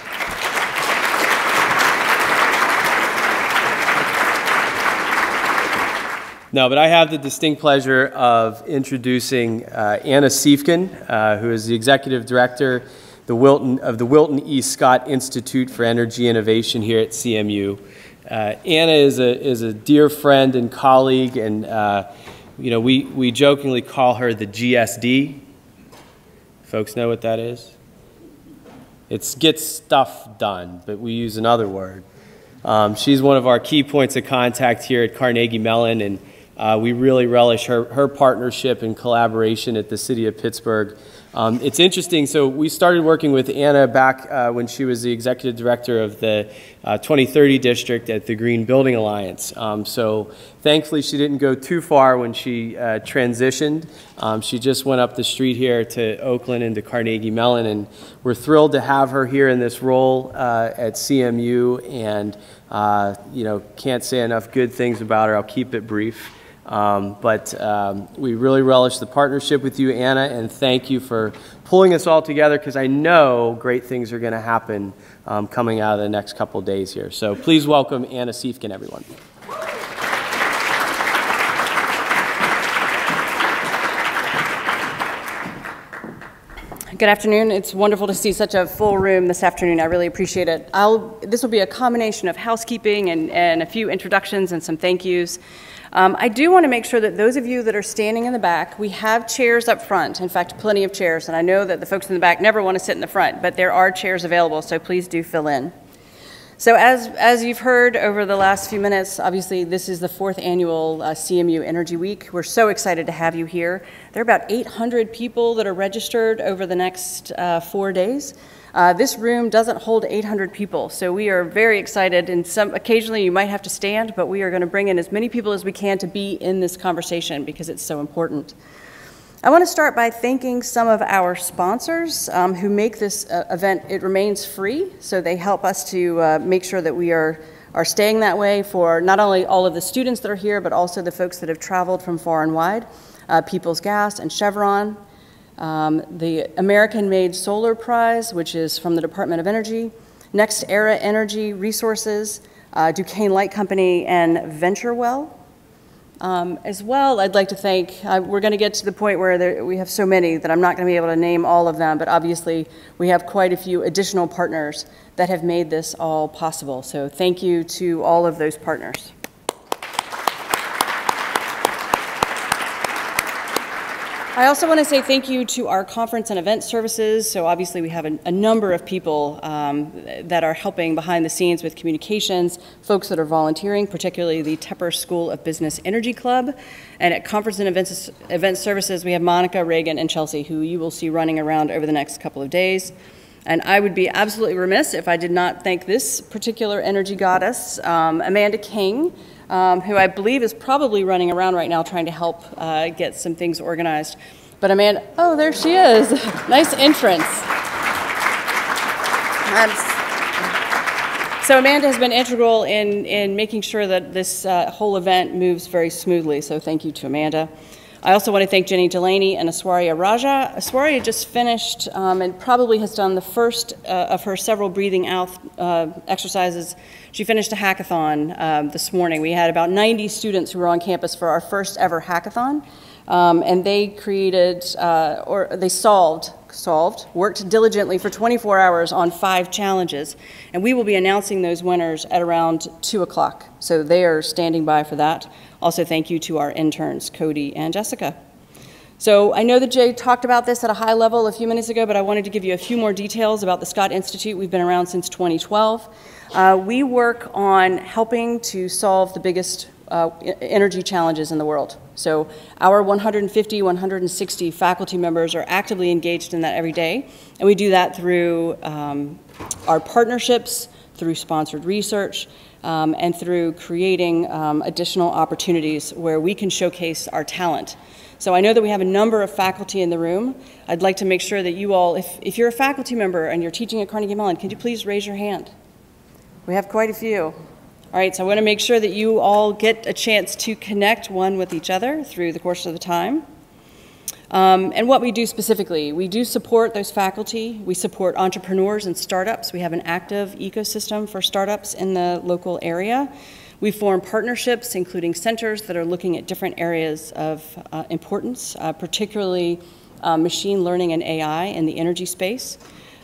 No, but I have the distinct pleasure of introducing uh, Anna Siefken, uh, who is the executive director the Wilton, of the Wilton E. Scott Institute for Energy Innovation here at CMU. Uh, Anna is a, is a dear friend and colleague, and uh, you know, we, we jokingly call her the GSD. Folks know what that is? It's get stuff done, but we use another word. Um, she's one of our key points of contact here at Carnegie Mellon, and uh, we really relish her, her partnership and collaboration at the City of Pittsburgh. Um, it's interesting. So we started working with Anna back uh, when she was the executive director of the uh, 2030 district at the Green Building Alliance. Um, so thankfully, she didn't go too far when she uh, transitioned. Um, she just went up the street here to Oakland and to Carnegie Mellon, and we're thrilled to have her here in this role uh, at CMU. And uh, you know, can't say enough good things about her. I'll keep it brief. Um, but um, we really relish the partnership with you, Anna, and thank you for pulling us all together because I know great things are going to happen um, coming out of the next couple days here. So please welcome Anna Siefken, everyone. Good afternoon. It's wonderful to see such a full room this afternoon. I really appreciate it. I'll, this will be a combination of housekeeping and, and a few introductions and some thank yous. Um, I do want to make sure that those of you that are standing in the back, we have chairs up front. In fact, plenty of chairs. And I know that the folks in the back never want to sit in the front, but there are chairs available, so please do fill in. So as, as you've heard over the last few minutes, obviously this is the fourth annual uh, CMU Energy Week. We're so excited to have you here. There are about 800 people that are registered over the next uh, four days. Uh, this room doesn't hold 800 people, so we are very excited. And some occasionally you might have to stand, but we are going to bring in as many people as we can to be in this conversation because it's so important. I want to start by thanking some of our sponsors um, who make this uh, event, it remains free, so they help us to uh, make sure that we are, are staying that way for not only all of the students that are here, but also the folks that have traveled from far and wide, uh, People's Gas and Chevron, um, the American-made Solar Prize, which is from the Department of Energy, NextEra Energy Resources, uh, Duquesne Light Company, and VentureWell. Um, as well, I'd like to thank, uh, we're going to get to the point where there, we have so many that I'm not going to be able to name all of them, but obviously we have quite a few additional partners that have made this all possible. So thank you to all of those partners. I also want to say thank you to our conference and event services. So obviously we have a, a number of people um, that are helping behind the scenes with communications, folks that are volunteering, particularly the Tepper School of Business Energy Club. And at conference and events, event services, we have Monica, Reagan, and Chelsea, who you will see running around over the next couple of days. And I would be absolutely remiss if I did not thank this particular energy goddess, um, Amanda King, um, who I believe is probably running around right now trying to help uh, get some things organized. But Amanda, oh, there she is. *laughs* nice entrance. So Amanda has been integral in, in making sure that this uh, whole event moves very smoothly, so thank you to Amanda. I also want to thank Jenny Delaney and Aishwarya Raja. Aishwarya just finished um, and probably has done the first uh, of her several breathing out uh, exercises. She finished a hackathon um, this morning. We had about 90 students who were on campus for our first ever hackathon. Um, and they created, uh, or they solved, solved, worked diligently for 24 hours on five challenges. And we will be announcing those winners at around 2 o'clock. So they are standing by for that. Also, thank you to our interns, Cody and Jessica. So I know that Jay talked about this at a high level a few minutes ago, but I wanted to give you a few more details about the Scott Institute. We've been around since 2012. Uh, we work on helping to solve the biggest uh, energy challenges in the world. So our 150, 160 faculty members are actively engaged in that every day, and we do that through um, our partnerships, through sponsored research, um, and through creating um, additional opportunities where we can showcase our talent. So I know that we have a number of faculty in the room. I'd like to make sure that you all, if, if you're a faculty member and you're teaching at Carnegie Mellon, could you please raise your hand? We have quite a few. All right, so I want to make sure that you all get a chance to connect one with each other through the course of the time. Um, and what we do specifically, we do support those faculty. We support entrepreneurs and startups. We have an active ecosystem for startups in the local area. We form partnerships, including centers that are looking at different areas of uh, importance, uh, particularly uh, machine learning and AI in the energy space.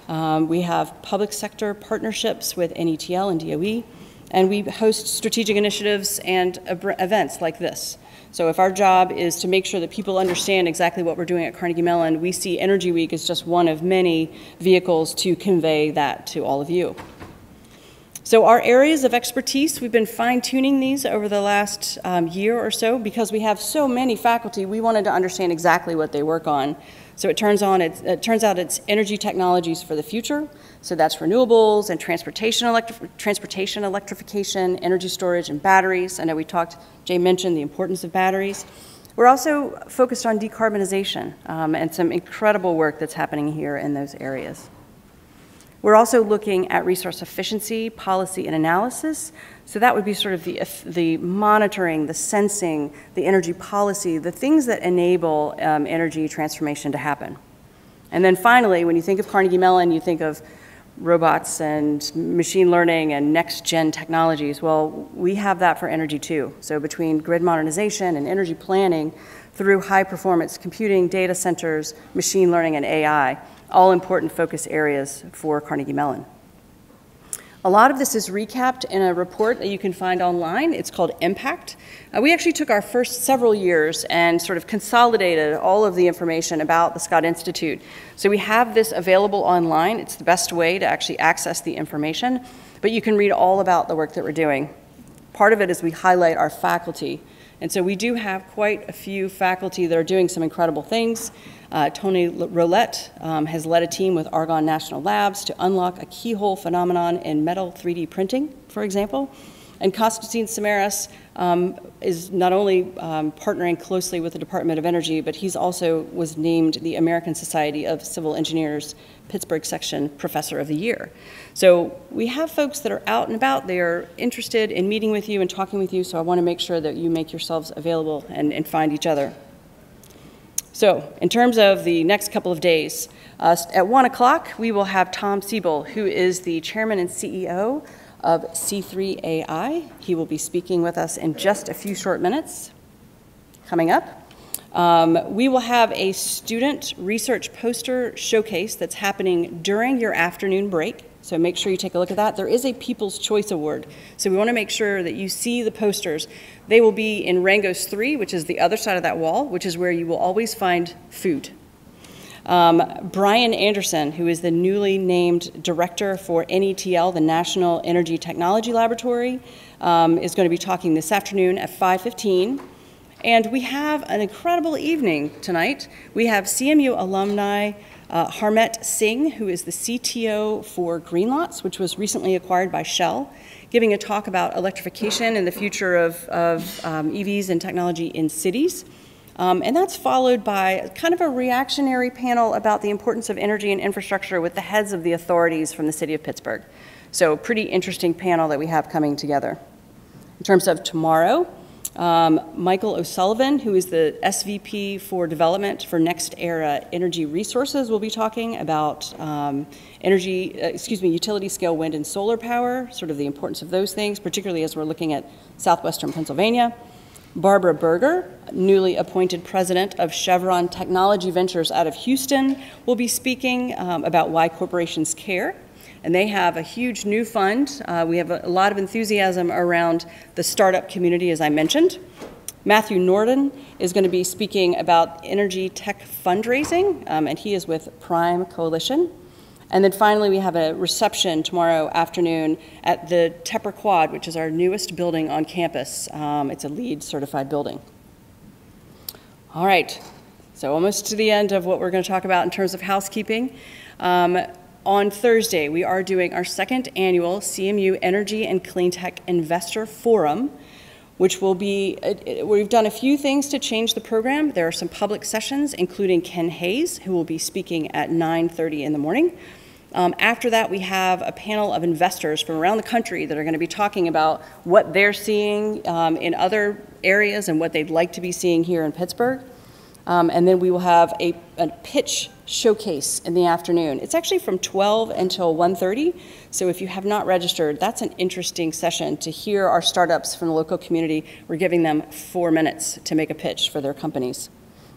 Um, we have public sector partnerships with NETL and DOE, and we host strategic initiatives and events like this. So if our job is to make sure that people understand exactly what we're doing at Carnegie Mellon, we see Energy Week as just one of many vehicles to convey that to all of you. So our areas of expertise, we've been fine-tuning these over the last um, year or so because we have so many faculty, we wanted to understand exactly what they work on. So it turns, on, it, it turns out it's energy technologies for the future. So that's renewables and transportation, electri transportation electrification, energy storage, and batteries. I know we talked, Jay mentioned the importance of batteries. We're also focused on decarbonization um, and some incredible work that's happening here in those areas. We're also looking at resource efficiency, policy, and analysis. So that would be sort of the, the monitoring, the sensing, the energy policy, the things that enable um, energy transformation to happen. And then finally, when you think of Carnegie Mellon, you think of robots and machine learning and next gen technologies. Well, we have that for energy too. So between grid modernization and energy planning through high performance computing, data centers, machine learning, and AI, all important focus areas for Carnegie Mellon. A lot of this is recapped in a report that you can find online. It's called Impact. Uh, we actually took our first several years and sort of consolidated all of the information about the Scott Institute. So we have this available online. It's the best way to actually access the information, but you can read all about the work that we're doing. Part of it is we highlight our faculty. And so we do have quite a few faculty that are doing some incredible things. Uh, Tony Rollett um, has led a team with Argonne National Labs to unlock a keyhole phenomenon in metal 3D printing, for example. And Constantine Samaras um, is not only um, partnering closely with the Department of Energy, but he's also was named the American Society of Civil Engineers Pittsburgh Section Professor of the Year. So we have folks that are out and about. They are interested in meeting with you and talking with you, so I want to make sure that you make yourselves available and, and find each other. So, in terms of the next couple of days, uh, at 1 o'clock, we will have Tom Siebel, who is the chairman and CEO of C3AI. He will be speaking with us in just a few short minutes. Coming up, um, we will have a student research poster showcase that's happening during your afternoon break. So make sure you take a look at that. There is a People's Choice Award. So we want to make sure that you see the posters. They will be in Rangos 3, which is the other side of that wall, which is where you will always find food. Um, Brian Anderson, who is the newly named director for NETL, the National Energy Technology Laboratory, um, is going to be talking this afternoon at 5:15. And we have an incredible evening tonight. We have CMU alumni uh, Harmeet Singh, who is the CTO for Greenlots, which was recently acquired by Shell, giving a talk about electrification and the future of, of um, EVs and technology in cities. Um, and that's followed by kind of a reactionary panel about the importance of energy and infrastructure with the heads of the authorities from the city of Pittsburgh. So, pretty interesting panel that we have coming together. In terms of tomorrow, um, Michael O'Sullivan, who is the SVP for Development for NextEra Energy Resources, will be talking about um, energy, uh, excuse me, utility scale wind and solar power, sort of the importance of those things, particularly as we're looking at southwestern Pennsylvania. Barbara Burger, newly appointed president of Chevron Technology Ventures out of Houston, will be speaking um, about why corporations care and they have a huge new fund. Uh, we have a, a lot of enthusiasm around the startup community, as I mentioned. Matthew Nordan is going to be speaking about energy tech fundraising, um, and he is with Prime Coalition. And then finally, we have a reception tomorrow afternoon at the Tepper Quad, which is our newest building on campus. Um, it's a LEED certified building. All right, so almost to the end of what we're going to talk about in terms of housekeeping. Um, on Thursday, we are doing our second annual CMU Energy and Cleantech Investor Forum, which will be, we've done a few things to change the program. There are some public sessions, including Ken Hayes, who will be speaking at 9.30 in the morning. Um, after that, we have a panel of investors from around the country that are going to be talking about what they're seeing um, in other areas and what they'd like to be seeing here in Pittsburgh. Um, and then we will have a, a, pitch showcase in the afternoon. It's actually from 12 until 1.30, so if you have not registered, that's an interesting session to hear our startups from the local community. We're giving them four minutes to make a pitch for their companies.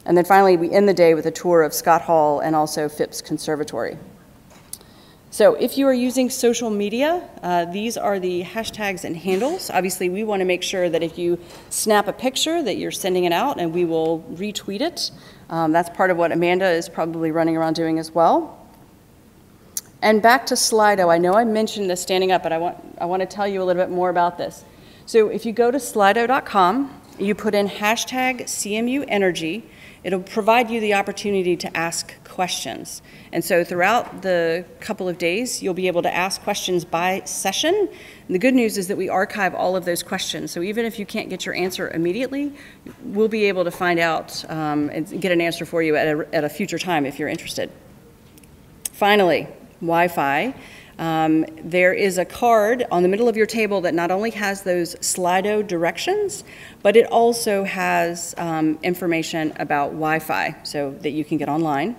And then finally, we end the day with a tour of Scott Hall and also Phipps Conservatory. So if you are using social media, uh, these are the hashtags and handles. Obviously, we want to make sure that if you snap a picture that you're sending it out and we will retweet it. Um, that's part of what Amanda is probably running around doing as well. And back to Slido. I know I mentioned this standing up, but I want, I want to tell you a little bit more about this. So if you go to slido.com, you put in hashtag CMU Energy, it'll provide you the opportunity to ask questions. And so throughout the couple of days, you'll be able to ask questions by session. And the good news is that we archive all of those questions. So even if you can't get your answer immediately, we'll be able to find out um, and get an answer for you at a, at a future time if you're interested. Finally, Wi-Fi. Um, there is a card on the middle of your table that not only has those Slido directions, but it also has um, information about Wi-Fi so that you can get online.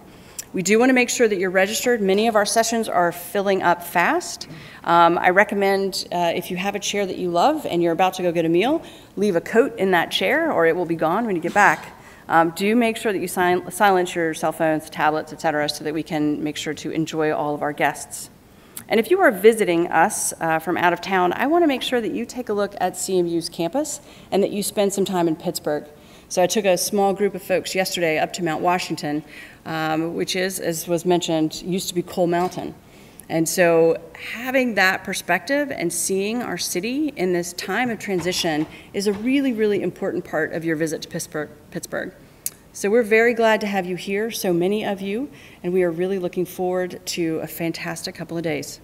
We do want to make sure that you're registered. Many of our sessions are filling up fast. Um, I recommend uh, if you have a chair that you love and you're about to go get a meal, leave a coat in that chair or it will be gone when you get back. um, do make sure that you sil- silence your cell phones, tablets, et cetera, so that we can make sure to enjoy all of our guests. And if you are visiting us uh, from out of town, I want to make sure that you take a look at CMU's campus and that you spend some time in Pittsburgh. So I took a small group of folks yesterday up to Mount Washington, um, which is, as was mentioned, used to be Coal Mountain. And so having that perspective and seeing our city in this time of transition is a really, really important part of your visit to Pittsburgh. Pittsburgh. So we're very glad to have you here, so many of you, and we are really looking forward to a fantastic couple of days.